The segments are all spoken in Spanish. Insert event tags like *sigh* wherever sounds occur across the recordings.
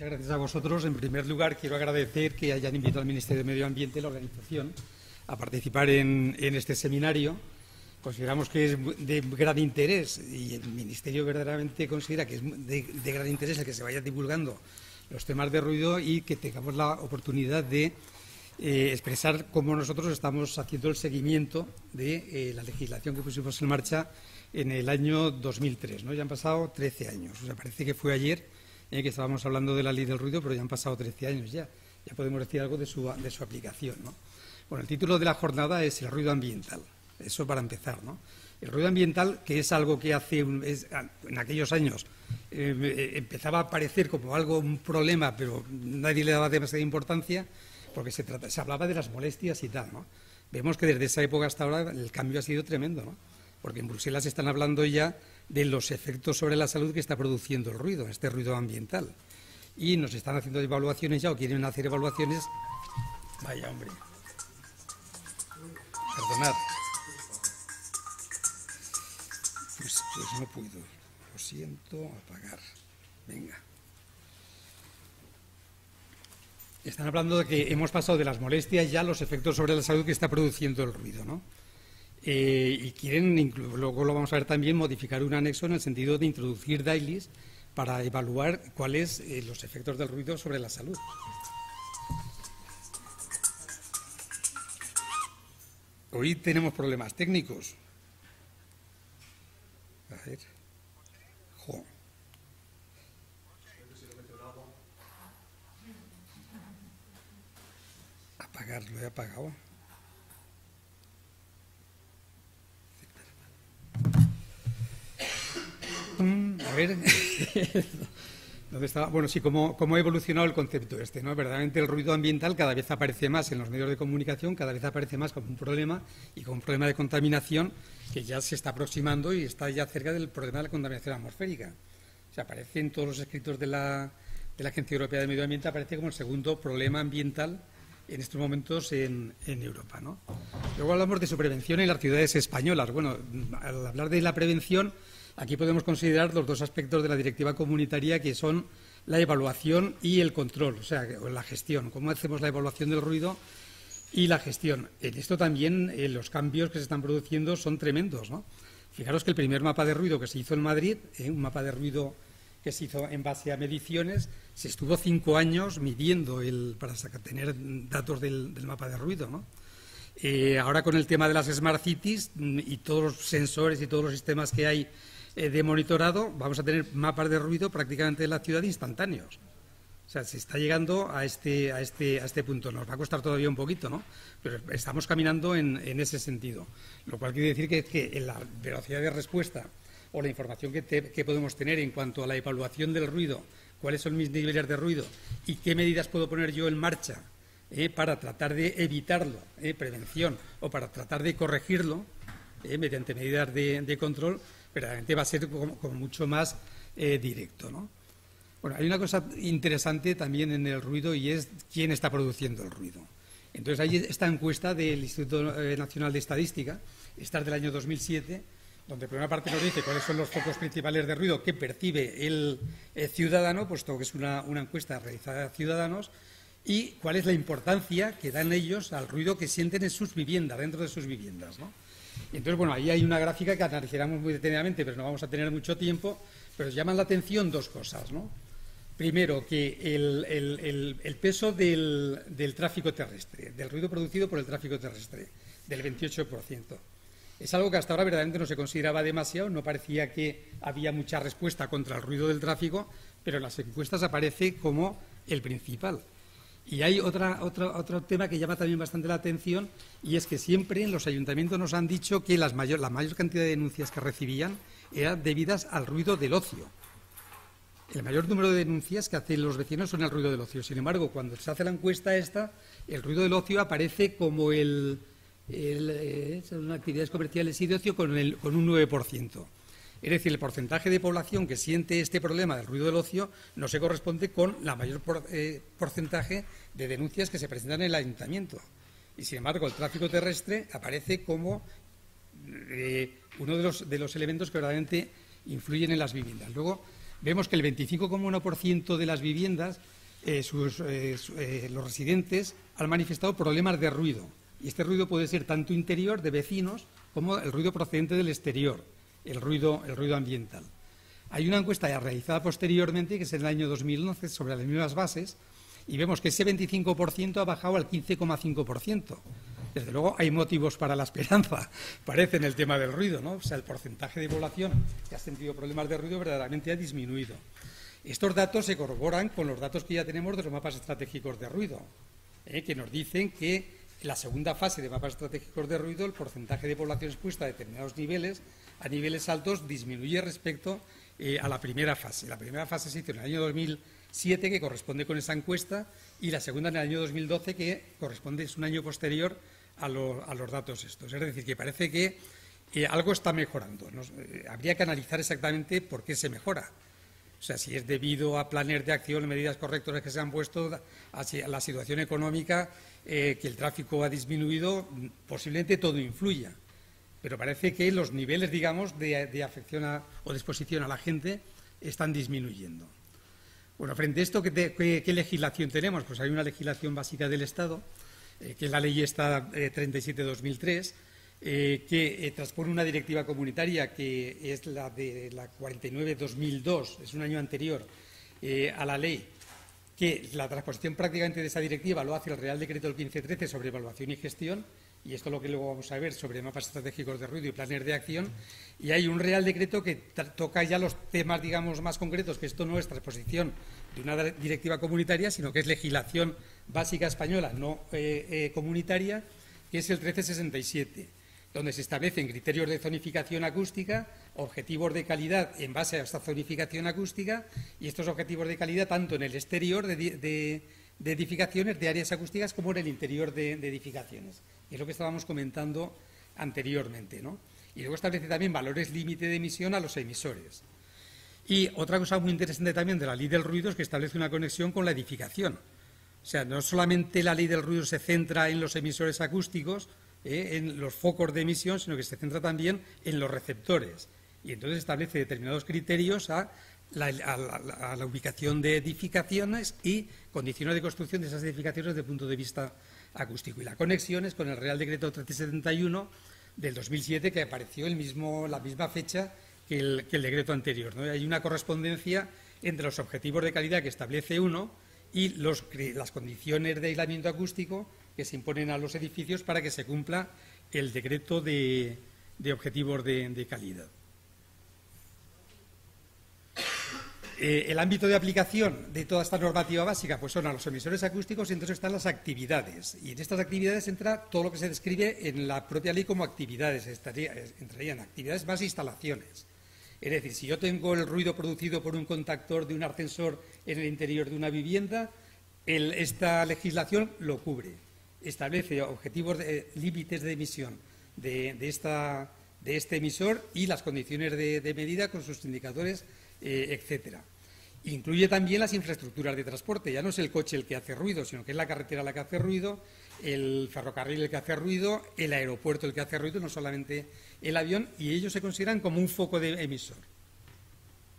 Muchas gracias a vosotros. En primer lugar, quiero agradecer que hayan invitado al Ministerio de Medio Ambiente, la organización, a participar en, este seminario. Consideramos que es de gran interés y el Ministerio verdaderamente considera que es de, gran interés el que se vaya divulgando los temas de ruido y que tengamos la oportunidad de eh, expresar cómo nosotros estamos haciendo el seguimiento de eh, la legislación que pusimos en marcha en el año 2003. ¿no? Ya han pasado 13 años. O sea, parece que fue ayer eh, que estábamos hablando de la ley del ruido, pero ya han pasado 13 años ya. Ya podemos decir algo de su, de su aplicación. ¿no? Bueno, el título de la jornada es el ruido ambiental. Eso para empezar. ¿no? El ruido ambiental, que es algo que hace en aquellos años eh, eh, empezaba a aparecer como algo, un problema, pero nadie le daba demasiada importancia, porque se, se hablaba de las molestias y tal. ¿no? Vemos que desde esa época hasta ahora el cambio ha sido tremendo. ¿no? porque en Bruselas están hablando ya de los efectos sobre la salud que está produciendo el ruido, este ruido ambiental. Y nos están haciendo evaluaciones ya, o quieren hacer evaluaciones. Vaya, hombre. Perdonad. Pues, pues no puedo. Lo siento, apagar. Venga. Están hablando de que hemos pasado de las molestias ya a los efectos sobre la salud que está produciendo el ruido, ¿no? Eh, y quieren, luego lo vamos a ver también, modificar un anexo en el sentido de introducir dailies para evaluar cuáles eh, los efectos del ruido sobre la salud. Hoy tenemos problemas técnicos. A ver. Jo. Apagarlo, he apagado. A ver. *laughs* ¿Dónde estaba? Bueno, sí, cómo, cómo, ha evolucionado el concepto este, ¿no? Verdaderamente el ruido ambiental cada vez aparece más en los medios de comunicación, cada vez aparece más como un problema y como un problema de contaminación que ya se está aproximando y está ya cerca del problema de la contaminación atmosférica. O aparece en todos los escritos de la, de la Agencia Europea del Medio Ambiente, aparece como el segundo problema ambiental en estos momentos en, Europa, ¿no? Luego hablamos de su prevención en las ciudades españolas. Bueno, al hablar de la prevención Aquí podemos considerar los dos aspectos de la directiva comunitaria que son la evaluación y el control, o sea, la gestión. ¿Cómo hacemos la evaluación del ruido y la gestión? En esto también eh, los cambios que se están produciendo son tremendos. ¿no? Fijaros que el primer mapa de ruido que se hizo en Madrid, eh, un mapa de ruido que se hizo en base a mediciones, se estuvo cinco años midiendo el, para tener datos del, mapa de ruido. ¿no? Eh, ahora con el tema de las Smart Cities mm, y todos los sensores y todos los sistemas que hay eh, de monitorado, vamos a tener mapas de ruido prácticamente de la ciudad instantáneos. O sea, se está llegando a este, a este, a este punto. Nos va a costar todavía un poquito, ¿no? Pero estamos caminando en, ese sentido. Lo cual quiere decir que, que en la velocidad de respuesta o la información que, podemos tener en cuanto a la evaluación del ruido, cuáles son mis niveles de ruido y qué medidas puedo poner yo en marcha eh, para tratar de evitarlo, eh, prevención, o para tratar de corregirlo mediante medidas de control, verdaderamente va a ser como, mucho más eh, directo. ¿no? Bueno, hay una cosa interesante también en el ruido y es quién está produciendo el ruido. Entonces, hay esta encuesta del Instituto eh, Nacional de Estadística, esta es del año 2007, donde por una parte nos dice cuáles son los focos principales de ruido que percibe el, ciudadano, puesto que es una, encuesta realizada a ciudadanos, y cuál es la importancia que dan ellos al ruido que sienten en sus viviendas, dentro de sus viviendas. ¿no? Entonces, bueno, ahí hay una gráfica que analizaremos muy detenidamente, pero no vamos a tener mucho tiempo, pero llaman la atención dos cosas, ¿no? Primero, que el, peso del, tráfico terrestre, del ruido producido por el tráfico terrestre, del 28%. Es algo que hasta ahora verdaderamente no se consideraba demasiado, no parecía que había mucha respuesta contra el ruido del tráfico, pero en las encuestas aparece como el principal. Y hay otra, otro tema que llama también bastante la atención y es que siempre en los ayuntamientos nos han dicho que las mayor, la mayor cantidad de denuncias que recibían eran debidas al ruido del ocio. El mayor número de denuncias que hacen los vecinos son el ruido del ocio. Sin embargo, cuando se hace la encuesta esta, el ruido del ocio aparece como el eh, son actividades comerciales y de ocio con, el, con un 9%. Es decir, el porcentaje de población que siente este problema del ruido del ocio no se corresponde con la mayor eh, porcentaje de denuncias que se presentan en el ayuntamiento. Y sin embargo, el tráfico terrestre aparece como eh, uno de los, de los, elementos que verdaderamente influyen en las viviendas. Luego, vemos que el 25,1% de las viviendas, eh, los residentes, han manifestado problemas de ruido. Y este ruido puede ser tanto interior, de vecinos, como el ruido procedente del exterior, el ruido, el ruido ambiental. Hay una encuesta ya realizada posteriormente, que es en el año 2011, sobre las mismas bases, y vemos que ese 25% ha bajado al 15,5%. Desde luego hay motivos para la esperanza, *laughs* parece, en el tema del ruido, ¿no? O sea, el porcentaje de población que ha sentido problemas de ruido verdaderamente ha disminuido. Estos datos se corroboran con los datos que ya tenemos de los mapas estratégicos de ruido, ¿eh? que nos dicen que en la segunda fase de mapas estratégicos de ruido el porcentaje de población expuesta a determinados niveles, a niveles altos, disminuye respecto eh, a la primera fase. La primera fase se hizo en el año 2007, que corresponde con esa encuesta, y la segunda en el año 2012, que corresponde, es un año posterior a, los datos estos. Es decir, que parece que eh, algo está mejorando. Eh, habría que analizar exactamente por qué se mejora. O sea, si es debido a planes de acción, medidas correctoras que se han puesto, a la situación económica, eh, que el tráfico ha disminuido, posiblemente todo influya. Pero parece que los niveles, digamos, de, afección o de exposición a la gente están disminuyendo. Bueno, frente a esto, ¿qué, ¿qué, legislación tenemos? Pues hay una legislación básica del Estado eh, que es la ley esta 37-2003, eh, que eh, transpone una directiva comunitaria que es la de la 49-2002, es un año anterior a la ley, que la transposición prácticamente de esa directiva lo hace el Real Decreto del 1513 sobre evaluación y gestión, y esto es lo que luego vamos a ver sobre mapas estratégicos de ruido y planes de acción, y hay un Real Decreto que toca ya los temas, digamos, más concretos, que esto no es transposición de una directiva comunitaria, sino que es legislación básica española no eh, eh, comunitaria, que es el 1367, donde se establecen criterios de zonificación acústica, objetivos de calidad en base a esta zonificación acústica y estos objetivos de calidad tanto en el exterior de, edificaciones, de áreas acústicas, como en el interior de, edificaciones. Y es lo que estábamos comentando anteriormente. ¿no? Y luego establece también valores límite de emisión a los emisores. Y otra cosa muy interesante también de la ley del ruido es que establece una conexión con la edificación. O sea, no solamente la ley del ruido se centra en los emisores acústicos, eh, en los focos de emisión, sino que se centra también en los receptores. Y entonces establece determinados criterios a la, ubicación de edificaciones y condiciones de construcción de esas edificaciones desde el punto de vista acústico. Y la conexión es con el Real Decreto 1371 del 2007, que apareció el mismo, la misma fecha que el, decreto anterior. Hay una correspondencia entre los objetivos de calidad que establece uno y las condiciones de aislamiento acústico que se imponen a los edificios para que se cumpla el decreto de, objetivos de, calidad. Eh, el ámbito de aplicación de toda esta normativa básica pues son a los emisores acústicos y entonces están las actividades. Y en estas actividades entra todo lo que se describe en la propia ley como actividades. entrarían actividades más instalaciones. Es decir, si yo tengo el ruido producido por un contactor de un ascensor en el interior de una vivienda, esta legislación lo cubre. Establece objetivos, de, límites de emisión de, este emisor y las condiciones de, medida con sus indicadores, eh, etcétera. Incluye también las infraestructuras de transporte. Ya no es el coche el que hace ruido, sino que es la carretera la que hace ruido, el ferrocarril el que hace ruido, el aeropuerto el que hace ruido, no solamente el avión, y ellos se consideran como un foco de emisor.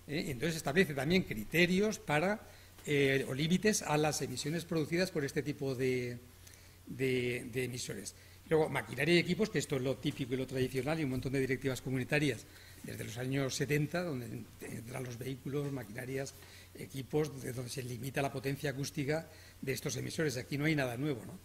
¿Eh? Entonces establece también criterios para eh, o límites a las emisiones producidas por este tipo de, emisores. Luego, maquinaria y equipos, que esto es lo típico y lo tradicional, y un montón de directivas comunitarias desde los años 70, donde entran los vehículos, maquinarias, equipos, de donde se limita la potencia acústica de estos emisores. Aquí no hay nada nuevo, ¿no?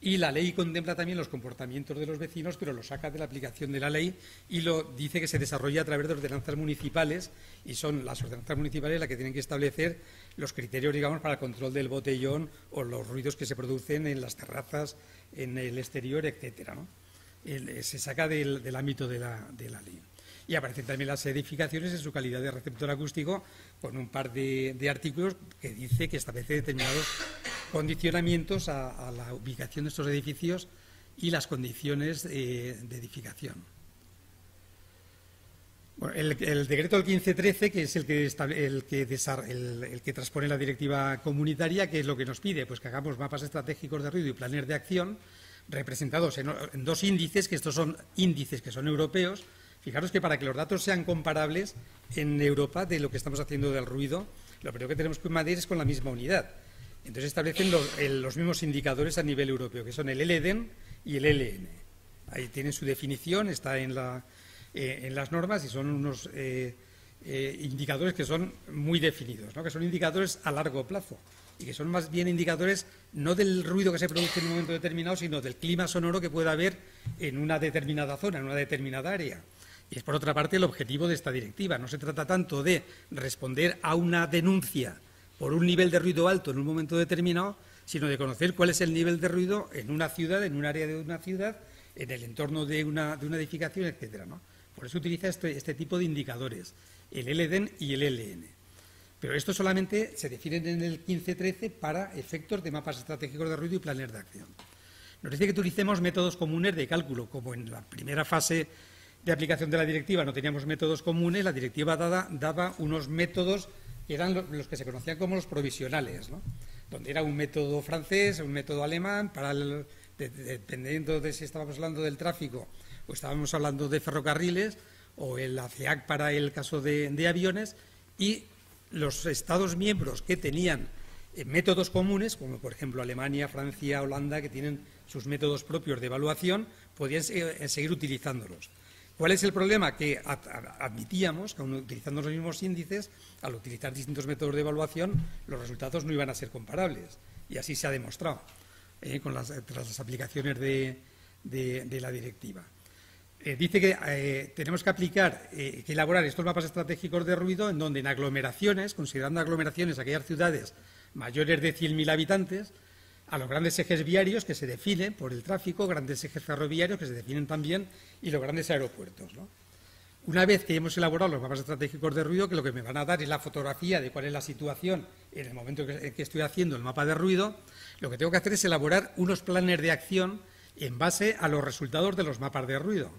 Y la ley contempla también los comportamientos de los vecinos, pero lo saca de la aplicación de la ley y lo dice que se desarrolla a través de ordenanzas municipales y son las ordenanzas municipales las que tienen que establecer los criterios, digamos, para el control del botellón o los ruidos que se producen en las terrazas, en el exterior, etcétera. se saca del, ámbito de la, ley. Y aparecen también las edificaciones en su calidad de receptor acústico con un par de artículos que dice que establece determinados condicionamientos a, la ubicación de estos edificios y las condiciones eh, de edificación. el, decreto del 1513, que es el que, el, que el, que transpone la directiva comunitaria, ¿qué es lo que nos pide? Pues que hagamos mapas estratégicos de ruido y planes de acción representados en, dos índices, que estos son índices que son europeos. Fijaros que para que los datos sean comparables en Europa de lo que estamos haciendo del ruido, lo primero que tenemos que medir es con la misma unidad. Entonces establecen los, mismos indicadores a nivel europeo, que son el LEDEN y el LN. Ahí tienen su definición, está en, eh, las normas y son unos eh, eh, indicadores que son muy definidos, que son indicadores a largo plazo y que son más bien indicadores no del ruido que se produce en un momento determinado, sino del clima sonoro que pueda haber en una determinada zona, en una determinada área. Y es, por otra parte, el objetivo de esta directiva. No se trata tanto de responder a una denuncia por un nivel de ruido alto en un momento determinado, sino de conocer cuál es el nivel de ruido en una ciudad, en un área de una ciudad, en el entorno de una, edificación, etcétera. Por eso utiliza este, este, tipo de indicadores, el LDN y el LN. Pero esto solamente se definen en el 1513 para efectos de mapas estratégicos de ruido y planes de acción. Nos dice que utilicemos métodos comunes de cálculo, como en la primera fase de aplicación de la directiva no teníamos métodos comunes, la directiva daba unos métodos eran los que se conocían como los provisionales, donde era un método francés, un método alemán, dependiendo de si estábamos hablando del tráfico o estábamos hablando de ferrocarriles, o el ACEAC para el caso de, aviones, y los Estados miembros que tenían eh, métodos comunes, como por ejemplo Alemania, Francia, Holanda, que tienen sus métodos propios de evaluación, podían eh, seguir utilizándolos. ¿Cuál es el problema? Que admitíamos que, utilizando los mismos índices, al utilizar distintos métodos de evaluación, los resultados no iban a ser comparables. Y así se ha demostrado eh, con las, tras las aplicaciones de, la directiva. Eh, dice que eh, tenemos que aplicar, que elaborar estos mapas estratégicos de ruido en donde en aglomeraciones, considerando aglomeraciones aquellas ciudades mayores de 100.000 habitantes, a los grandes ejes viarios que se definen por el tráfico, grandes ejes ferroviarios que se definen también y los grandes aeropuertos. Una vez que hemos elaborado los mapas estratégicos de ruido, que lo que me van a dar es la fotografía de cuál es la situación en el momento en que estoy haciendo el mapa de ruido, lo que tengo que hacer es elaborar unos planes de acción en base a los resultados de los mapas de ruido.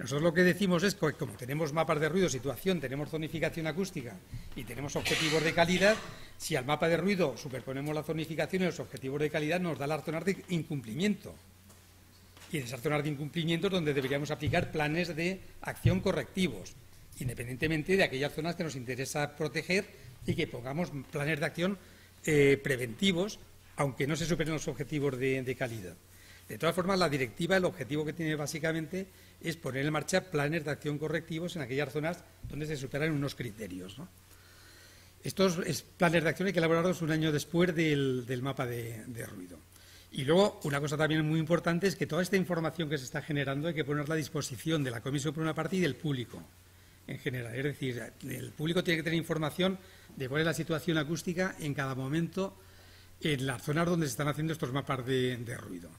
Nosotros lo que decimos es que como tenemos mapas de ruido, situación, tenemos zonificación acústica y tenemos objetivos de calidad, si al mapa de ruido superponemos la zonificación y los objetivos de calidad, nos da la zonas de incumplimiento. Y en esas zonas de incumplimiento es donde deberíamos aplicar planes de acción correctivos, independientemente de aquellas zonas que nos interesa proteger y que pongamos planes de acción eh, preventivos, aunque no se superen los objetivos de calidad. De todas formas, la directiva, el objetivo que tiene básicamente es poner en marcha planes de acción correctivos en aquellas zonas donde se superan unos criterios. Estos planes de acción hay que elaborarlos un año después del, mapa de, ruido. Y luego, una cosa también muy importante es que toda esta información que se está generando hay que ponerla a disposición de la Comisión por una parte y del público en general. Es decir, el público tiene que tener información de cuál es la situación acústica en cada momento en las zonas donde se están haciendo estos mapas de ruido.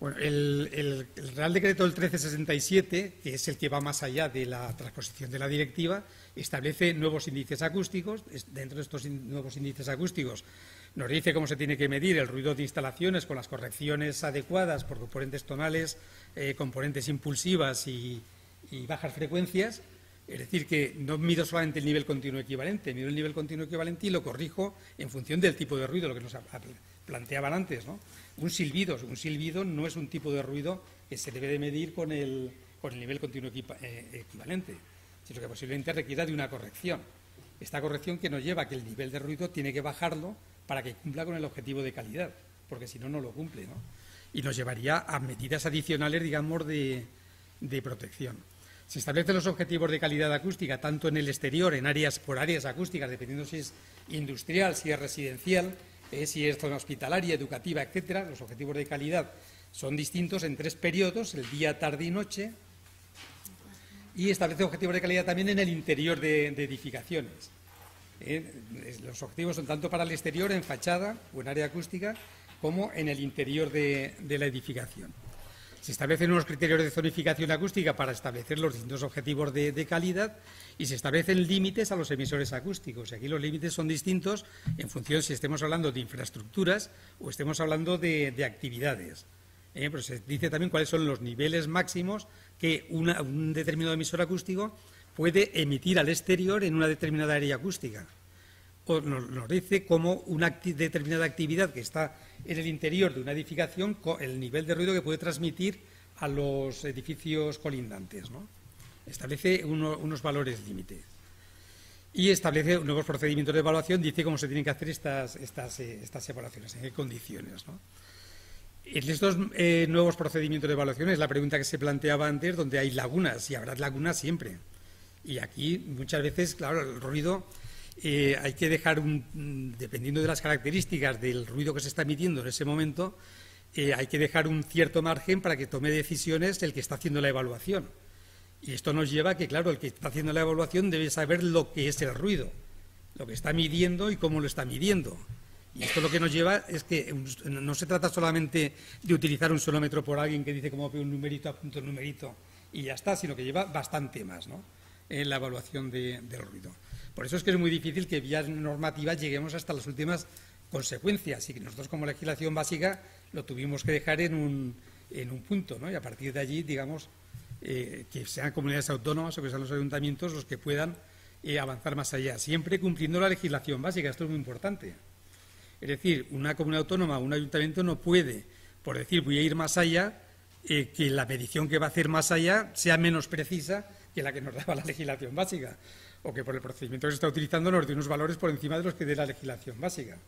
Bueno, el, Real Decreto del 1367, que es el que va más allá de la transposición de la directiva, establece nuevos índices acústicos. Dentro de estos nuevos índices acústicos nos dice cómo se tiene que medir el ruido de instalaciones con las correcciones adecuadas por componentes tonales, eh, componentes impulsivas y, bajas frecuencias. Es decir, que no mido solamente el nivel continuo equivalente, mido el nivel continuo equivalente y lo corrijo en función del tipo de ruido, lo que nos planteaban antes, ¿no? Un silbido, un silbido no es un tipo de ruido que se debe de medir con el, con el nivel continuo eh, equivalente, sino que posiblemente requiera de una corrección. Esta corrección que nos lleva a que el nivel de ruido tiene que bajarlo para que cumpla con el objetivo de calidad, porque si no, no lo cumple. ¿no? Y nos llevaría a medidas adicionales, digamos, de, de protección. Se establecen los objetivos de calidad acústica tanto en el exterior, en áreas por áreas acústicas, dependiendo si es industrial, si es residencial, si es zona hospitalaria, educativa, etcétera, los objetivos de calidad son distintos en tres periodos, el día, tarde y noche, y establece objetivos de calidad también en el interior de, edificaciones. Eh, los objetivos son tanto para el exterior, en fachada o en área acústica, como en el interior de la edificación. Se establecen unos criterios de zonificación acústica para establecer los distintos objetivos de, calidad y se establecen límites a los emisores acústicos. Y aquí los límites son distintos en función si estemos hablando de infraestructuras o estemos hablando de, actividades. ¿eh? Pero se dice también cuáles son los niveles máximos que un determinado emisor acústico puede emitir al exterior en una determinada área acústica nos, dice cómo una determinada actividad que está en el interior de una edificación, el nivel de ruido que puede transmitir a los edificios colindantes. establece unos valores límite y establece nuevos procedimientos de evaluación, dice cómo se tienen que hacer estas, estas, eh, estas evaluaciones, en qué condiciones. ¿no? En estos eh, nuevos procedimientos de evaluación es la pregunta que se planteaba antes, donde hay lagunas, y habrá lagunas siempre. Y aquí muchas veces, claro, el ruido eh, hay que dejar, un, dependiendo de las características del ruido que se está emitiendo en ese momento, hay que dejar un cierto margen para que tome decisiones el que está haciendo la evaluación. Y esto nos lleva a que, claro, el que está haciendo la evaluación debe saber lo que es el ruido, lo que está midiendo y cómo lo está midiendo. Y esto lo que nos lleva es que no se trata solamente de utilizar un sonómetro por alguien que dice cómo ve un numerito, apunto un numerito y ya está, sino que lleva bastante más ¿no? En la evaluación del ruido. Por eso es que es muy difícil que vía normativa lleguemos hasta las últimas consecuencias y que nosotros como legislación básica lo tuvimos que dejar en un, en un punto ¿no? y a partir de allí, digamos, eh, que sean comunidades autónomas o que sean los ayuntamientos los que puedan eh, avanzar más allá, siempre cumpliendo la legislación básica. Esto es muy importante. Es decir, una comunidad autónoma o un ayuntamiento no puede, por decir voy a ir más allá, eh, que la medición que va a hacer más allá sea menos precisa que la que nos daba la legislación básica, o que por el procedimiento que se está utilizando nos dé unos valores por encima de los que dé la legislación básica.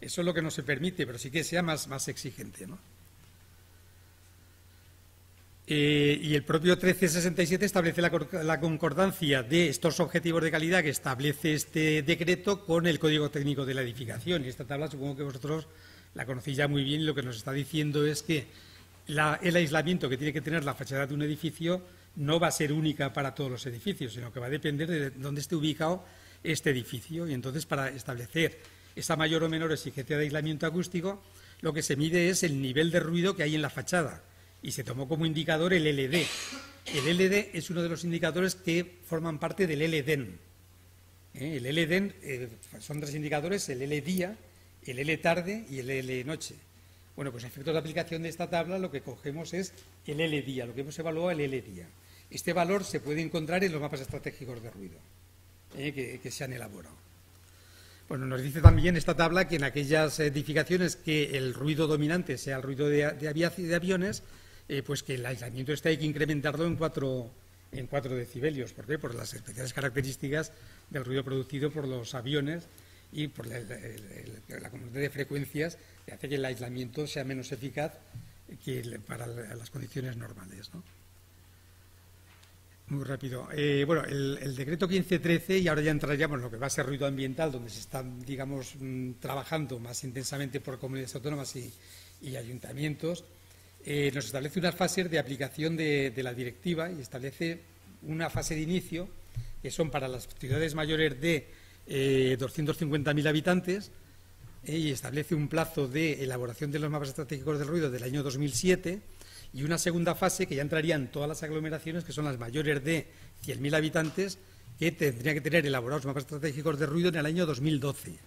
Eso es lo que no se permite, pero sí que sea más, más exigente. ¿no? Eh, y el propio 1367 establece la, concordancia de estos objetivos de calidad que establece este decreto con el Código Técnico de la Edificación. Y esta tabla supongo que vosotros la conocéis ya muy bien y lo que nos está diciendo es que el aislamiento que tiene que tener la fachada de un edificio no va a ser única para todos los edificios, sino que va a depender de dónde esté ubicado este edificio. Y entonces, para establecer esa mayor o menor exigencia de aislamiento acústico, lo que se mide es el nivel de ruido que hay en la fachada y se tomó como indicador el LD. El LD es uno de los indicadores que forman parte del LDEN. ¿Eh? El LDEN eh, son tres indicadores, el L día, el L tarde y el L noche. Bueno, pues efectos de aplicación de esta tabla lo que cogemos es el L día, lo que hemos evaluado el L día. Este valor se puede encontrar en los mapas estratégicos de ruido ¿eh? que, se han elaborado. Bueno, nos dice también esta tabla que en aquellas edificaciones que el ruido dominante sea el ruido de, aviones, eh, pues que el aislamiento este hay que incrementarlo en cuatro, en cuatro decibelios. ¿Por qué? Por las especiales características del ruido producido por los aviones y por la, comunidad de frecuencias que hace que el aislamiento sea menos eficaz que para las condiciones normales. Muy rápido. Eh, bueno, el, decreto 1513, y ahora ya entraríamos en lo que va a ser ruido ambiental, donde se están, digamos, mm, trabajando más intensamente por comunidades autónomas y ayuntamientos, eh, nos establece unas fases de aplicación de, la directiva y establece una fase de inicio que son para las ciudades mayores de 250.000 eh, habitantes eh, y establece un plazo de elaboración de los mapas estratégicos del ruido del año 2007 y una segunda fase que ya entrarían todas las aglomeraciones que son las mayores de 100.000 habitantes que tendrían que tener elaborados mapas estratégicos de ruido en el año 2012.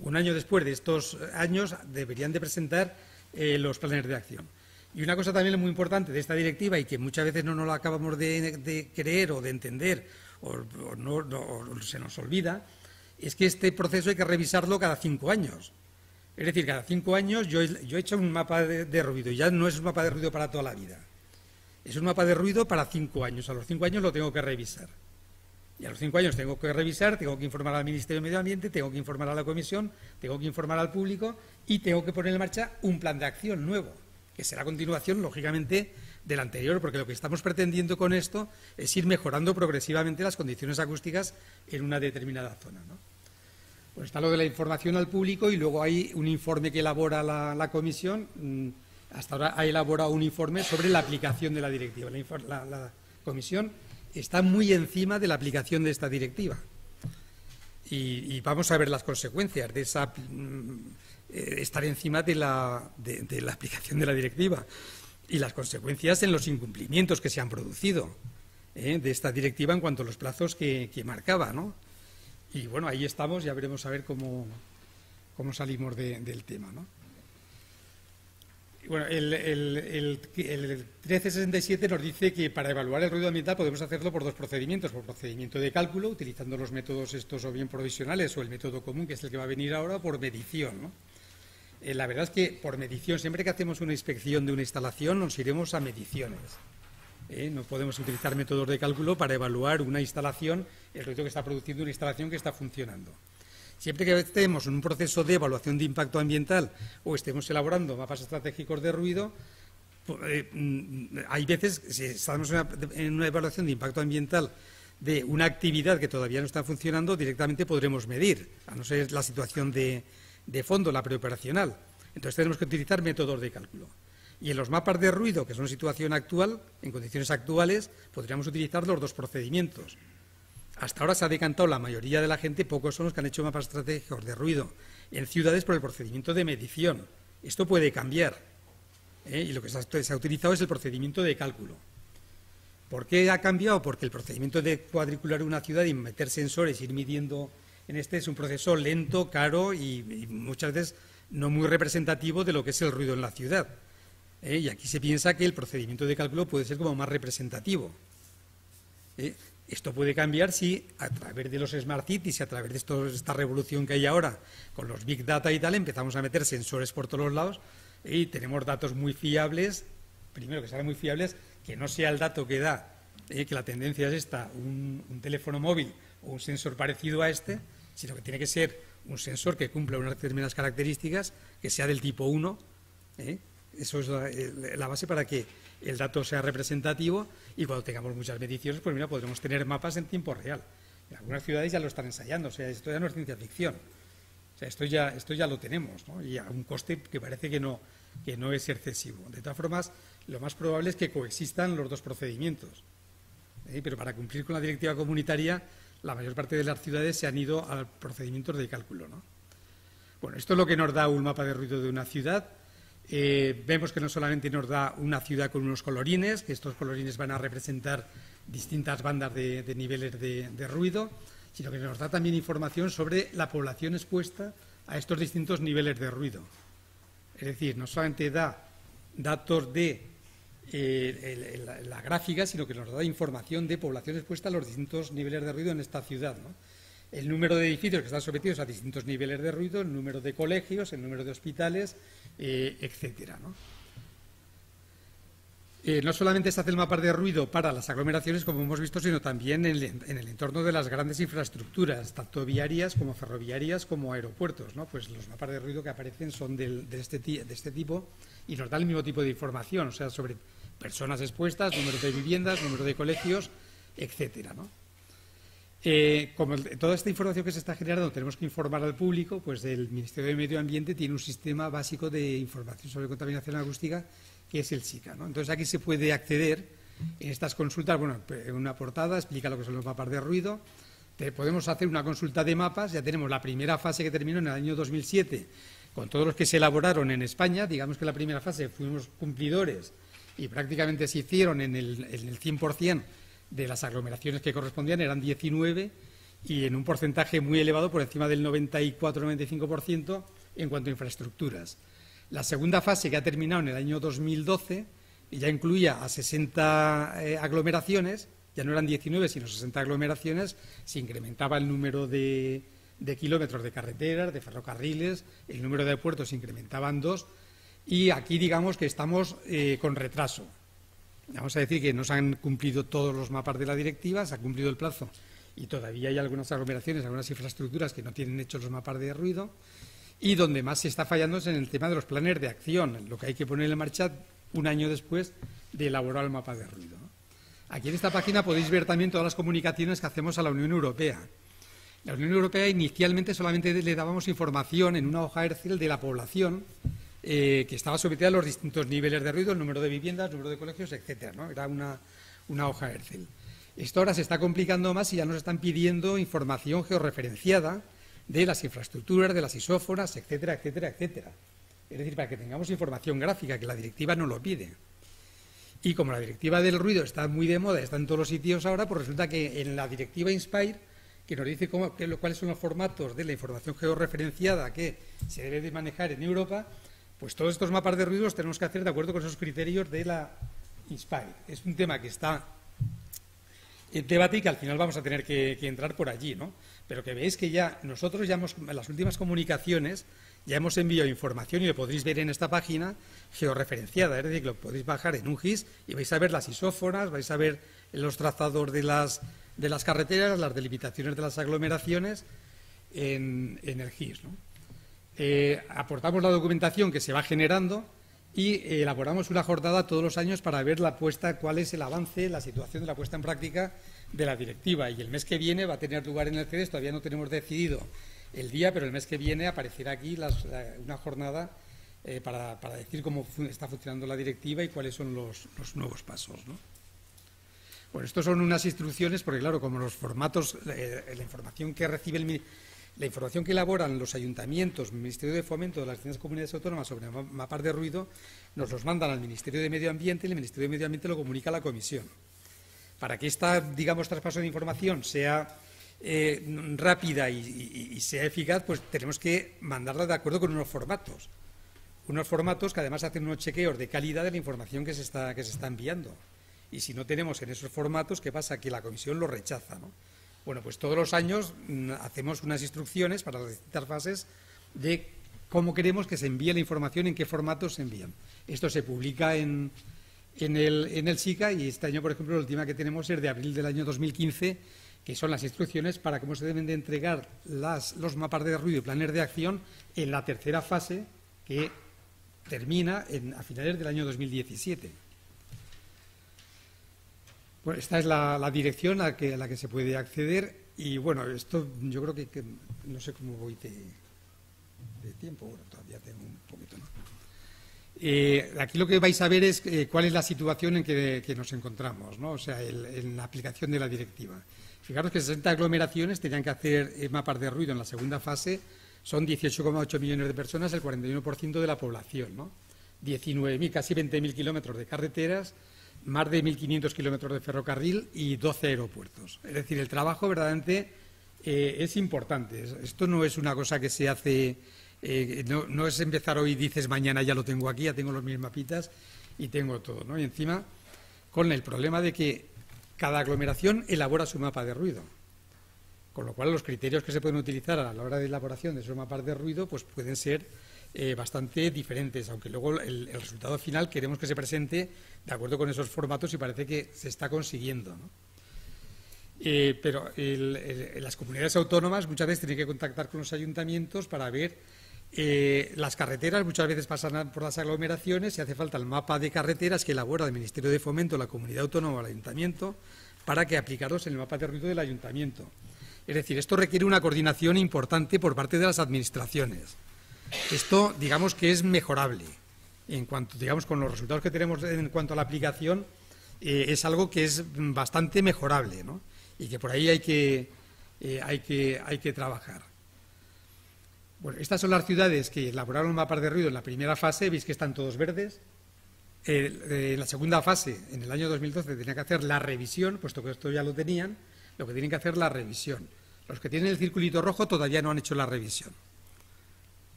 Un año después de estos años deberían de presentar los planes de acción. Y una cosa también muy importante de esta directiva y que muchas veces no nos la acabamos de, creer o de entender o, se nos olvida, es que este proceso hay que revisarlo cada cinco años. Es decir, cada cinco años yo, he hecho un mapa de, ruido y ya no es un mapa de ruido para toda la vida. Es un mapa de ruido para cinco años. A los cinco años lo tengo que revisar. Y a los cinco años tengo que revisar, tengo que informar al Ministerio de Medio Ambiente, tengo que informar a la Comisión, tengo que informar al público y tengo que poner en marcha un plan de acción nuevo que será continuación, lógicamente, del anterior, porque lo que estamos pretendiendo con esto es ir mejorando progresivamente las condiciones acústicas en una determinada zona. ¿no? Pues está lo de la información al público y luego hay un informe que elabora la, comisión. Mm, hasta ahora ha elaborado un informe sobre la aplicación de la directiva. La, comisión está muy encima de la aplicación de esta directiva. Y, vamos a ver las consecuencias de esa mm, eh, estar encima de la, aplicación de la directiva y las consecuencias en los incumplimientos que se han producido eh, de esta directiva en cuanto a los plazos que, marcaba. ¿no? Y bueno, ahí estamos, ya veremos a ver cómo, cómo salimos del tema. ¿no? Bueno, el, el, el, 1367 nos dice que para evaluar el ruido ambiental podemos hacerlo por dos procedimientos, por procedimiento de cálculo, utilizando los métodos estos o bien provisionales o el método común, que es el que va a venir ahora, por medición. Eh, la verdad es que por medición, siempre que hacemos una inspección de una instalación, nos iremos a mediciones. ¿Eh? No podemos utilizar métodos de cálculo para evaluar una instalación, el ruido que está produciendo una instalación que está funcionando. Siempre que estemos en un proceso de evaluación de impacto ambiental o estemos elaborando mapas estratégicos de ruido, eh, mm, hay veces, si estamos en una evaluación de impacto ambiental de una actividad que todavía no está funcionando, directamente podremos medir, a no ser la situación de, de fondo, la preoperacional. Entonces tenemos que utilizar métodos de cálculo. Y en los mapas de ruido, que son situación actual, en condiciones actuales, podríamos utilizar los dos procedimientos. Hasta ahora se ha decantado la mayoría de la gente, pocos son los que han hecho mapas estratégicos de ruido en ciudades por el procedimiento de medición. Esto puede cambiar. ¿eh? Y lo que se ha, utilizado es el procedimiento de cálculo. ¿Por qué ha cambiado? Porque el procedimiento de cuadricular una ciudad y meter sensores, ir midiendo en este, es un proceso lento, caro y muchas veces no muy representativo de lo que es el ruido en la ciudad. ¿Eh? y aquí se piensa que el procedimiento de cálculo puede ser como más representativo. ¿eh? Esto puede cambiar si a través de los smart cities y a través de esta revolución que hay ahora con los big data y tal, empezamos a meter sensores por todos los lados y tenemos datos muy fiables, primero que sean muy fiables, que no sea el dato que da, ¿eh? que la tendencia es esta, un, teléfono móvil o un sensor parecido a este, sino que tiene que ser un sensor que cumpla unas determinadas características, que sea del tipo 1, eso es la, base para que el dato sea representativo y cuando tengamos muchas mediciones, pues mira, podremos tener mapas en tiempo real. En algunas ciudades ya lo están ensayando, o sea, esto ya no es ciencia ficción. O sea, esto ya, esto ya lo tenemos, ¿no? Y a un coste que parece que no, que no es excesivo. De todas formas, lo más probable es que coexistan los dos procedimientos. ¿eh? Pero para cumplir con la directiva comunitaria, la mayor parte de las ciudades se han ido a procedimientos de cálculo, ¿no? Bueno, esto es lo que nos da un mapa de ruido de una ciudad. Eh, vemos que no solamente nos da una ciudad con unos colorines, que estos colorines van a representar distintas bandas de, niveles de, ruido, sino que nos da también información sobre la población expuesta a estos distintos niveles de ruido. Es decir, no solamente da datos de eh, la, gráfica, sino que nos da información de población expuesta a los distintos niveles de ruido en esta ciudad el número de edificios que están sometidos a distintos niveles de ruido, el número de colegios, el número de hospitales, eh, etcétera. ¿no? Eh, solamente se hace el mapa de ruido para las aglomeraciones, como hemos visto, sino también en el, entorno de las grandes infraestructuras, tanto viarias como ferroviarias como aeropuertos. ¿no? Pues los mapas de ruido que aparecen son de, este, de este tipo y nos dan el mismo tipo de información, o sea, sobre personas expuestas, número de viviendas, número de colegios, etcétera. Eh, como toda esta información que se está generando tenemos que informar al público, pues el Ministerio de Medio Ambiente tiene un sistema básico de información sobre contaminación acústica que es el SICA. Entonces aquí se puede acceder en estas consultas, bueno, en una portada explica lo que son los mapas de ruido. podemos hacer una consulta de mapas, ya tenemos la primera fase que terminó en el año 2007 con todos los que se elaboraron en España, digamos que la primera fase fuimos cumplidores y prácticamente se hicieron en el, en el 100% de las aglomeraciones que correspondían eran 19 y en un porcentaje muy elevado, por encima del 94-95% en cuanto a infraestructuras. La segunda fase, que ha terminado en el año 2012, y ya incluía a 60 eh, aglomeraciones, ya no eran 19, sino 60 aglomeraciones, se incrementaba el número de, kilómetros de carreteras, de ferrocarriles, el número de puertos se incrementaban dos, y aquí digamos que estamos eh, con retraso. Vamos a decir que no se han cumplido todos los mapas de la directiva, se ha cumplido el plazo y todavía hay algunas aglomeraciones, algunas infraestructuras que no tienen hechos los mapas de ruido y donde más se está fallando es en el tema de los planes de acción, lo que hay que poner en marcha un año después de elaborar el mapa de ruido. Aquí en esta página podéis ver también todas las comunicaciones que hacemos a la Unión Europea. La Unión Europea inicialmente solamente le dábamos información en una hoja Excel de la población eh, que estaba sometida a los distintos niveles de ruido, el número de viviendas, el número de colegios, etcétera. Era una, hoja Excel. Esto ahora se está complicando más y ya nos están pidiendo información georreferenciada de las infraestructuras, de las isófonas, etcétera, etcétera, etcétera. Es decir, para que tengamos información gráfica, que la directiva no lo pide. Y como la directiva del ruido está muy de moda, está en todos los sitios ahora, pues resulta que en la directiva Inspire, que nos dice cómo, cuáles son los formatos de la información georreferenciada que se debe de manejar en Europa, pues todos estos mapas de ruidos tenemos que hacer de acuerdo con esos criterios de la Inspire. Es un tema que está en debate y que al final vamos a tener que, entrar por allí, ¿no? Pero que veis que ya nosotros ya hemos, en las últimas comunicaciones, ya hemos enviado información y lo podréis ver en esta página georreferenciada, es decir, que lo podéis bajar en un GIS y vais a ver las isófonas, vais a ver los trazados de las, de las carreteras, las delimitaciones de las aglomeraciones en, el GIS. Eh, aportamos la documentación que se va generando y elaboramos una jornada todos los años para ver la puesta, cuál es el avance, la situación de la puesta en práctica de la directiva. Y el mes que viene va a tener lugar en el CEDES, todavía no tenemos decidido el día, pero el mes que viene aparecerá aquí una jornada eh, para, decir cómo está funcionando la directiva y cuáles son los, nuevos pasos. Bueno, estos son unas instrucciones, porque claro, como los formatos, eh, la información que recibe el la información que elaboran los ayuntamientos, el Ministerio de Fomento de las distintas comunidades autónomas sobre mapas de ruido, nos los mandan al Ministerio de Medio Ambiente y el Ministerio de Medio Ambiente lo comunica a la Comisión. Para que esta, digamos, traspaso de información sea eh, rápida y, sea eficaz, pues tenemos que mandarla de acuerdo con unos formatos. Unos formatos que además hacen unos chequeos de calidad de la información que se está, que se está enviando. Y si no tenemos en esos formatos, ¿qué pasa? Que la comisión lo rechaza. ¿no? Bueno, pues todos los años mm, hacemos unas instrucciones para las distintas fases de cómo queremos que se envíe la información, en qué formatos se envían. Esto se publica en, el, en SICA y este año, por ejemplo, la última que tenemos es de abril del año 2015, que son las instrucciones para cómo se deben de entregar los mapas de ruido y planes de acción en la tercera fase que termina a finales del año 2017. Bueno, esta es la, dirección a, la que se puede acceder y bueno, esto yo creo que, no sé cómo voy de, tiempo, bueno, todavía tengo un poquito. Eh, aquí lo que vais a ver es eh, cuál es la situación en que, nos encontramos, ¿no? o sea, en la aplicación de la directiva. Fijaros que 60 aglomeraciones tenían que hacer eh, mapas de ruido en la segunda fase, son 18,8 millones de personas, el 41% de la población, ¿no? 19.000, casi 20.000 kilómetros de carreteras, más de 1.500 kilómetros de ferrocarril y 12 aeropuertos. Es decir, el trabajo verdaderamente es importante. Esto no es una cosa que se hace eh, no, es empezar hoy y dices mañana ya lo tengo aquí, ya tengo los mis mapitas y tengo todo, ¿no? Y encima con el problema de que cada aglomeración elabora su mapa de ruido. Con lo cual los criterios que se pueden utilizar a la hora de elaboración de esos mapas de ruido pues pueden ser eh, bastante diferentes, aunque luego el, resultado final queremos que se presente de acuerdo con esos formatos y parece que se está consiguiendo. Eh, pero las comunidades autónomas muchas veces tienen que contactar con los ayuntamientos para ver eh, las carreteras muchas veces pasan por las aglomeraciones y hace falta el mapa de carreteras que elabora el Ministerio de Fomento, la comunidad autónoma o el ayuntamiento para que aplicarlos en el mapa de ruido del ayuntamiento. Es decir, esto requiere una coordinación importante por parte de las administraciones. Esto, digamos que es mejorable. En cuanto, digamos, con los resultados que tenemos en cuanto a la aplicación, eh, es algo que es bastante mejorable, ¿no? Y que por ahí hay que, eh, hay que, hay que trabajar. Bueno, estas son las ciudades que elaboraron mapas de ruido en la primera fase, veis que están todos verdes. Eh, en la segunda fase, en el año 2012, tenían que hacer la revisión, puesto que esto ya lo tenían, lo que tienen que hacer la revisión. Los que tienen el circulito rojo todavía no han hecho la revisión.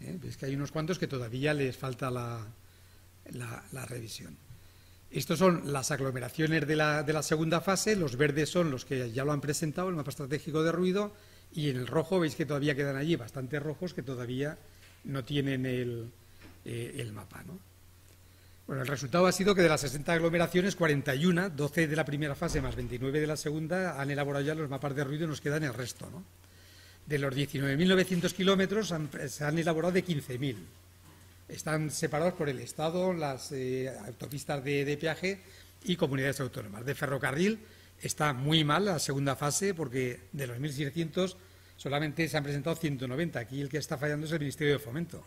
¿Eh? Veis que hay unos cuantos que todavía les falta la, revisión. Estos son las aglomeraciones de la, de la segunda fase, los verdes son los que ya lo han presentado, el mapa estratégico de ruido, y en el rojo veis que todavía quedan allí bastantes rojos que todavía no tienen el, eh, mapa. ¿no? Bueno, el resultado ha sido que de las 60 aglomeraciones, 41, 12 de la primera fase más 29 de la segunda, han elaborado ya los mapas de ruido y nos quedan el resto. ¿no? De los 19.900 kilómetros se han elaborado de 15.000. Están separados por el Estado, las eh, autopistas de, peaje y comunidades autónomas. De ferrocarril, está muy mal la segunda fase porque de los 1.600 solamente se han presentado 190. Aquí el que está fallando es el Ministerio de Fomento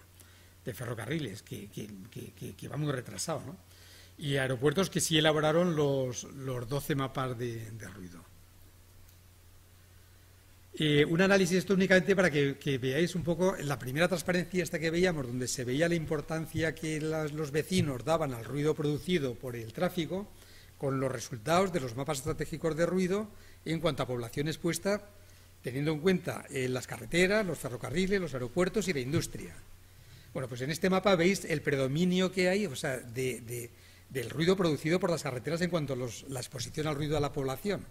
de Ferrocarriles, que, va muy retrasado. ¿no? Y aeropuertos que sí elaboraron los, los 12 mapas de, ruido. Eh, un análisis esto únicamente para que, veáis un poco la primera transparencia esta que veíamos, donde se veía la importancia que los vecinos daban al ruido producido por el tráfico, con los resultados de los mapas estratégicos de ruido en cuanto a población expuesta, teniendo en cuenta eh, las carreteras, los ferrocarriles, los aeropuertos y la industria. Bueno, pues en este mapa veis el predominio que hay, o sea, del ruido producido por las carreteras en cuanto a la exposición al ruido a la población.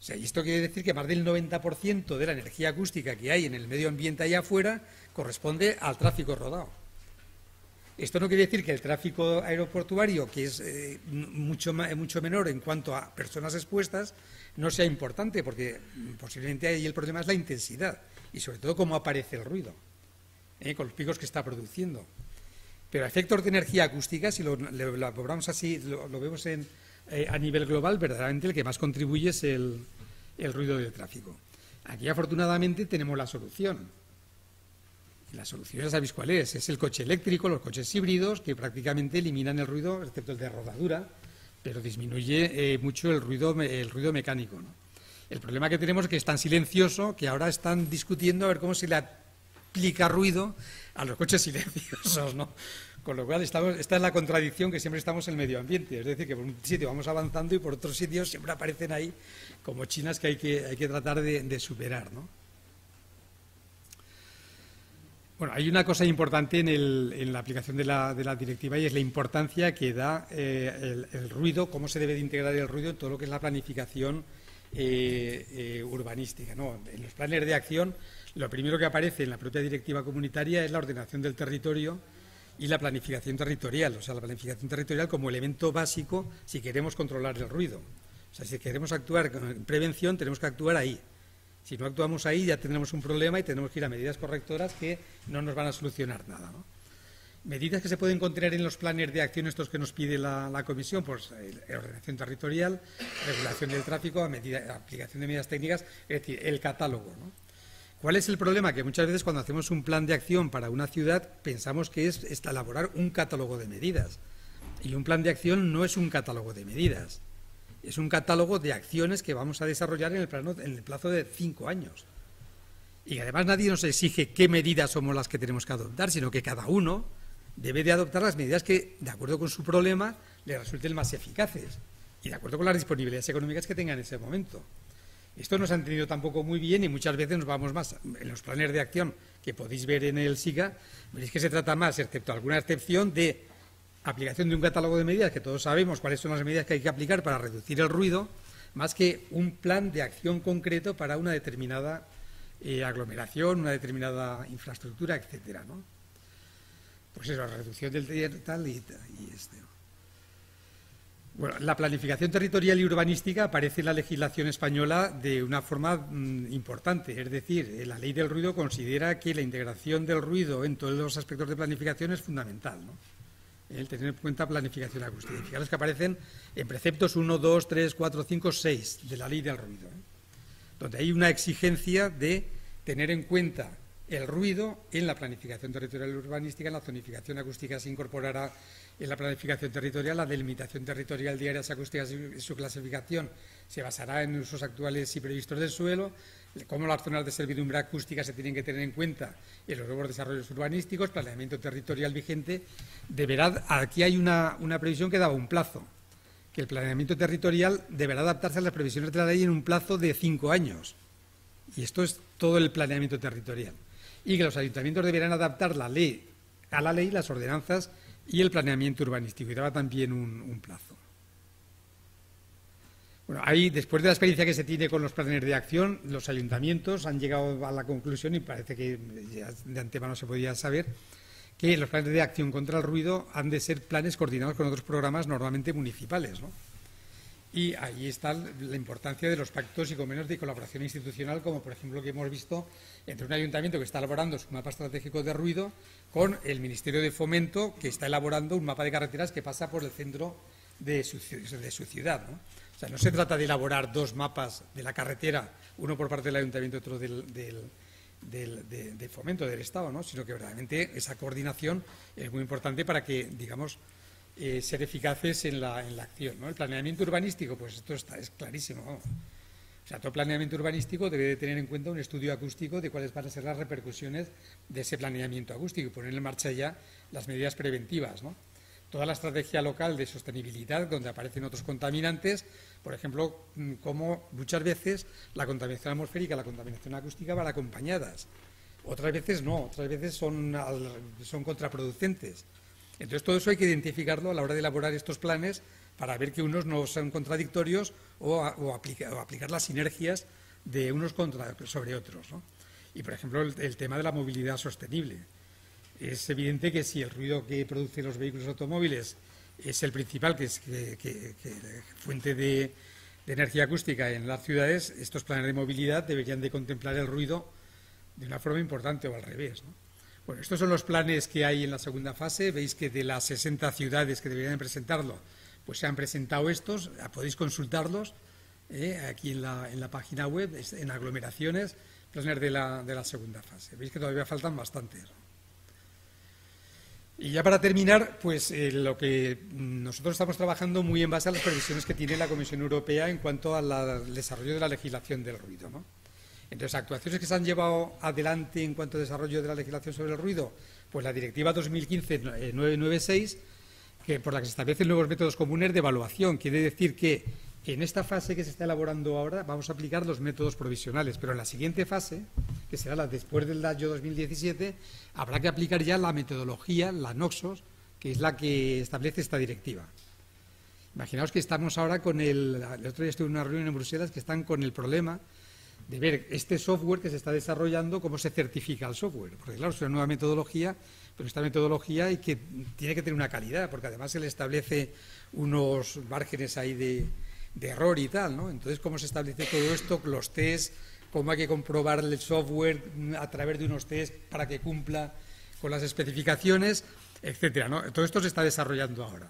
O sea, y esto quiere decir que más del 90% de la energía acústica que hay en el medio ambiente allá afuera corresponde al tráfico rodado. Esto no quiere decir que el tráfico aeroportuario, que es eh, mucho, mucho menor en cuanto a personas expuestas, no sea importante, porque posiblemente ahí el problema es la intensidad y sobre todo cómo aparece el ruido, ¿eh? con los picos que está produciendo. Pero efectos de energía acústica, si lo, lo, así, lo, vemos en, eh, a nivel global, verdaderamente el que más contribuye es el, ruido del tráfico. Aquí afortunadamente tenemos la solución la solución ya sabéis cuál es, es el coche eléctrico, los coches híbridos, que prácticamente eliminan el ruido, excepto el de rodadura, pero disminuye eh, mucho el ruido, el ruido mecánico. El problema que tenemos es que es tan silencioso que ahora están discutiendo a ver cómo se le aplica ruido a los coches *laughs* silenciosos, ¿no? Con lo cual, esta es la contradicción que siempre estamos en el medio ambiente. Es decir, que por un sitio vamos avanzando y por otros sitios siempre aparecen ahí como chinas que hay que, hay que tratar de, superar, ¿no? Bueno, hay una cosa importante en, la aplicación de la, directiva y es la importancia que da eh, el, ruido, cómo se debe de integrar el ruido en todo lo que es la planificación eh, eh, urbanística. En los planes de acción, lo primero que aparece en la propia directiva comunitaria es la ordenación del territorio y la planificación territorial, o sea, la planificación territorial como elemento básico si queremos controlar el ruido. O sea, si queremos actuar en prevención, tenemos que actuar ahí. Si no actuamos ahí ya tendremos un problema y tenemos que ir a medidas correctoras que no nos van a solucionar nada. Medidas que se pueden contener en los planes de acción estos que nos pide la, Comisión, pues eh, ordenación territorial, regulación del tráfico, aplicación de medidas técnicas, es decir, el catálogo. ¿Cuál es el problema? Que muchas veces cuando hacemos un plan de acción para una ciudad pensamos que es elaborar un catálogo de medidas. Y un plan de acción no es un catálogo de medidas es un catálogo de acciones que vamos a desarrollar en el, en el plazo de cinco años. Y además nadie nos exige qué medidas somos las que tenemos que adoptar, sino que cada uno debe de adoptar las medidas que, de acuerdo con su problema, le resulten más eficaces y de acuerdo con las disponibilidades económicas que tenga en ese momento. Esto nos ha entendido tampoco muy bien y muchas veces nos vamos más en los planes de acción que podéis ver en el SIGA, veréis que se trata más, excepto alguna excepción, de aplicación de un catálogo de medidas, que todos sabemos cuáles son las medidas que hay que aplicar para reducir el ruido, más que un plan de acción concreto para una determinada eh, aglomeración, una determinada infraestructura, etcétera, ¿no? Pues eso, la reducción del tal y, y este. Bueno, la planificación territorial y urbanística aparece en la legislación española de una forma mm, importante, es decir, eh, la ley del ruido considera que la integración del ruido en todos los aspectos de planificación es fundamental, ¿no? el tener en cuenta planificación acústica. Fijaros que aparecen en preceptos 1, 2, 3, 4, 5, 6 de la ley del ruido, ¿eh? donde hay una exigencia de tener en cuenta el ruido en la planificación territorial urbanística, en la zonificación acústica se incorporará en la planificación territorial, la delimitación territorial áreas acústicas y su clasificación se basará en usos actuales y previstos del suelo, cómo las zonas de servidumbre acústica se tienen que tener en cuenta en los nuevos desarrollos urbanísticos, planeamiento territorial vigente. Deberá, aquí hay una, previsión que daba un plazo, que el planeamiento territorial deberá adaptarse a las previsiones de la ley en un plazo de cinco años. Y esto es todo el planeamiento territorial. Y que los ayuntamientos deberán adaptar la ley a la ley, las ordenanzas y el planeamiento urbanístico. Y daba también un plazo. Bueno, ahí, después de la experiencia que se tiene con los planes de acción, los ayuntamientos han llegado a la conclusión, y parece que ya de antemano se podía saber, que los planes de acción contra el ruido han de ser planes coordinados con otros programas normalmente municipales. ¿no? Y ahí está la importancia de los pactos y convenios de colaboración institucional, como por ejemplo que hemos visto entre un ayuntamiento que está elaborando su mapa estratégico de ruido con el Ministerio de Fomento, que está elaborando un mapa de carreteras que pasa por el centro de su, ciudad. ¿no? O sea, no se trata de elaborar dos mapas de la carretera, uno por parte del ayuntamiento y otro del, de, fomento del Estado, ¿no? sino que verdaderamente esa coordinación es muy importante para que, digamos, eh, ser eficaces en la, en la acción. El planeamiento urbanístico, pues esto está, es clarísimo. O sea, todo planeamiento urbanístico debe de tener en cuenta un estudio acústico de cuáles van a ser las repercusiones de ese planeamiento acústico y poner en marcha ya las medidas preventivas. ¿no? Toda la estrategia local de sostenibilidad, donde aparecen otros contaminantes, por ejemplo, mm, como muchas veces la contaminación atmosférica y la contaminación acústica van acompañadas. Otras veces no, otras veces son, son contraproducentes. Entonces, todo eso hay que identificarlo a la hora de elaborar estos planes para ver que unos no sean contradictorios o, aplicar las sinergias de unos contra, sobre otros. Y, por ejemplo, el, tema de la movilidad sostenible. Es evidente que si el ruido que producen los vehículos automóviles es el principal, que es fuente de, energía acústica en las ciudades, estos planes de movilidad deberían de contemplar el ruido de una forma importante o al revés. Bueno, estos son los planes que hay en la segunda fase. Veis que de las 60 ciudades que deberían presentarlo, pues se han presentado estos. Podéis consultarlos eh, aquí en la, en la, página web, en aglomeraciones, planes de la, de la segunda fase. Veis que todavía faltan bastantes. Y ya para terminar, pues eh, lo que nosotros estamos trabajando muy en base a las previsiones que tiene la Comisión Europea en cuanto al desarrollo de la legislación del ruido. ¿no? Entonces, actuaciones que se han llevado adelante en cuanto al desarrollo de la legislación sobre el ruido, pues la Directiva 2015-996, que por la que se establecen nuevos métodos comunes de evaluación. Quiere decir que en esta fase que se está elaborando ahora vamos a aplicar los métodos provisionales, pero en la siguiente fase, que será la después del año 2017, habrá que aplicar ya la metodología, la NOXOS, que es la que establece esta directiva. Imaginaos que estamos ahora con el... El otro día estuve en una reunión en Bruselas que están con el problema de ver este software que se está desarrollando, cómo se certifica el software. Porque claro, es una nueva metodología, pero esta metodología hay que, tiene que tener una calidad, porque además se le establece unos márgenes ahí de, error y tal, ¿no? Entonces, ¿cómo se establece todo esto? Los test, cómo hay que comprobar el software a través de unos test para que cumpla con las especificaciones, etcétera, ¿no? Todo esto se está desarrollando ahora.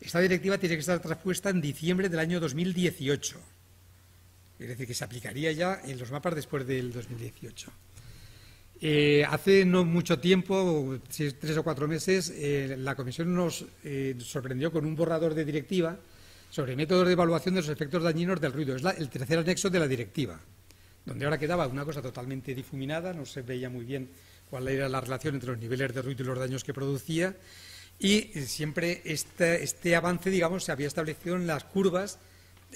Esta directiva tiene que estar traspuesta en diciembre del año 2018. Es decir, que se aplicaría ya en los mapas después del 2018. Eh, hace no mucho tiempo, tres o cuatro meses, eh, la Comisión nos eh, sorprendió con un borrador de directiva sobre métodos de evaluación de los efectos dañinos del ruido. Es el tercer anexo de la directiva, donde ahora quedaba una cosa totalmente difuminada, no se veía muy bien cuál era la relación entre los niveles de ruido y los daños que producía. Y siempre este, este avance, digamos, se había establecido en las curvas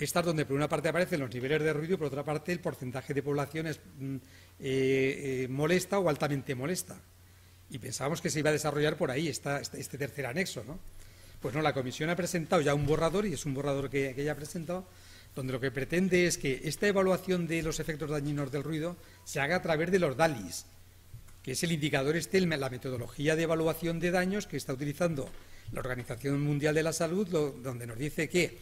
estas donde por una parte aparecen los niveles de ruido y por otra parte el porcentaje de población es mm, eh, eh, molesta o altamente molesta. Y pensábamos que se iba a desarrollar por ahí este, este tercer anexo, ¿no? Pues no, la comisión ha presentado ya un borrador, y es un borrador que, ella ha presentado, donde lo que pretende es que esta evaluación de los efectos dañinos del ruido se haga a través de los DALIs, que es el indicador este, la metodología de evaluación de daños que está utilizando la Organización Mundial de la Salud, donde nos dice que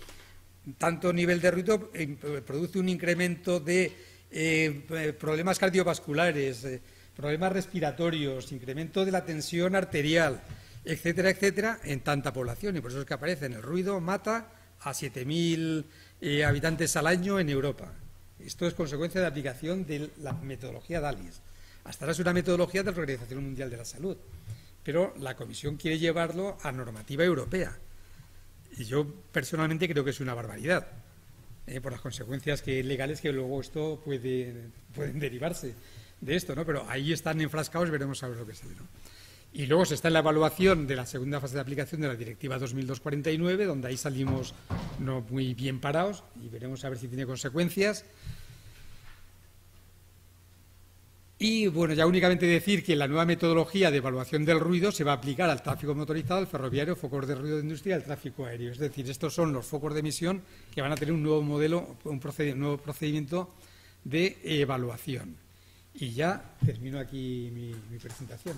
tanto nivel de ruido eh, produce un incremento de eh, problemas cardiovasculares, eh, problemas respiratorios, incremento de la tensión arterial, etcétera, etcétera, en tanta población. Y por eso es que aparece en el ruido, mata a 7.000 habitantes al año en Europa. Esto es consecuencia de aplicación de la metodología DALIS. Hasta ahora es una metodología de la Organización Mundial de la Salud, pero la Comisión quiere llevarlo a normativa europea. Y yo personalmente creo que es una barbaridad, eh, por las consecuencias legales que luego esto puede, pueden derivarse de esto, ¿no? Pero ahí están enfrascados, veremos a ver lo que sale, ¿no? Y luego se está en la evaluación de la segunda fase de aplicación de la Directiva 2249, donde ahí salimos no muy bien parados y veremos a ver si tiene consecuencias. Y bueno, ya únicamente decir que la nueva metodología de evaluación del ruido se va a aplicar al tráfico motorizado, al ferroviario, focos de ruido de industria y al tráfico aéreo. Es decir, estos son los focos de emisión que van a tener un nuevo modelo, un, nuevo procedimiento de evaluación. Y ya termino aquí mi presentación.